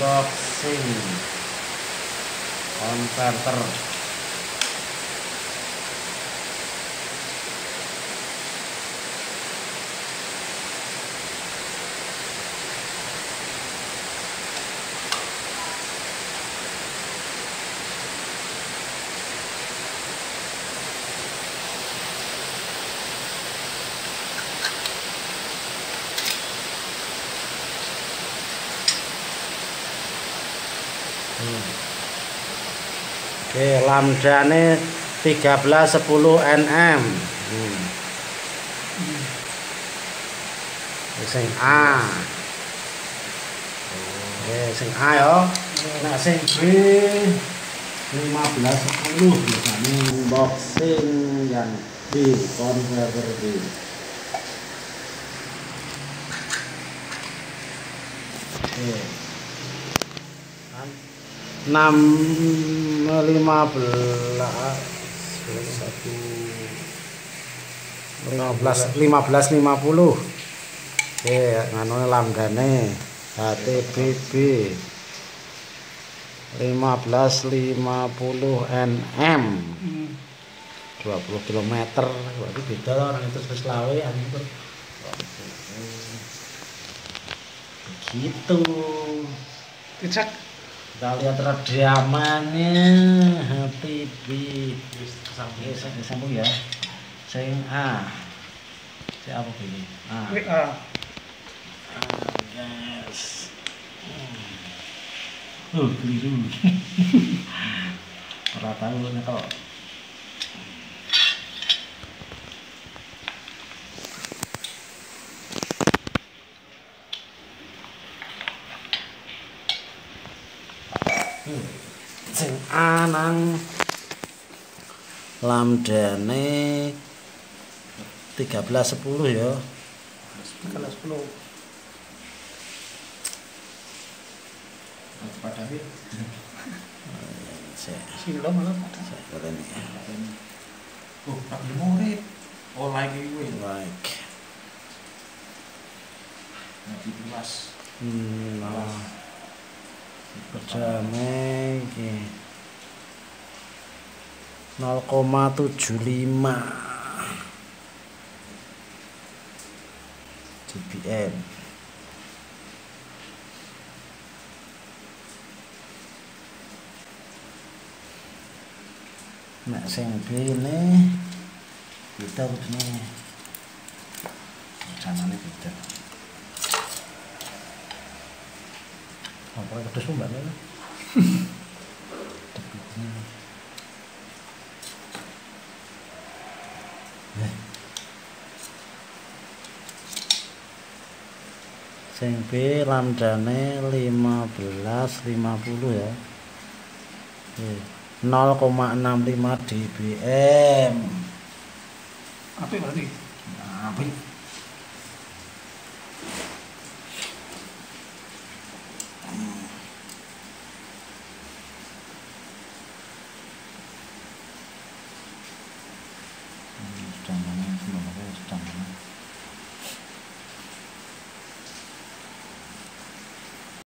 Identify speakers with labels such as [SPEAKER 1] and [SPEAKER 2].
[SPEAKER 1] unboxing. Converter Oke, lambdane 1310 nm. Hmm. Sing A. Oke, sing A yo. Nah, sing B 1510 biasanya unboxing yang B converter B. Oke. Enam lima belas satu lima belas lima belas lima puluh oke nganu lambdane HTBB lima belas lima puluh nm dua puluh kilometer. Berarti beda lah orang itu terus lawe itu. Begitu.
[SPEAKER 2] Dicek.
[SPEAKER 1] Kita lihat rediamannya Oke, saya sambung ya. Sing A. Si apa ini A.
[SPEAKER 2] WA.
[SPEAKER 1] Ah, yes. Oh keliru. Ora tahu nih kok sing anang lamdane 1310 ya
[SPEAKER 2] Kelas 10.
[SPEAKER 3] Pak David.
[SPEAKER 1] Sik,
[SPEAKER 2] Silo malah.
[SPEAKER 1] sik, katanya.
[SPEAKER 3] Oh, Pak Murid. Oh, lagi gue.
[SPEAKER 1] like
[SPEAKER 3] Nanti luas.
[SPEAKER 1] hmm, damai iki. 0,75 GPM Nah, sing ini kita udah janane rencananya apa pedes mbak Nana? Tepiknya. Eh. Sing B lambdane 1550 ya. Eh, 0,65 dBm.
[SPEAKER 2] Apa berarti?
[SPEAKER 1] Nah,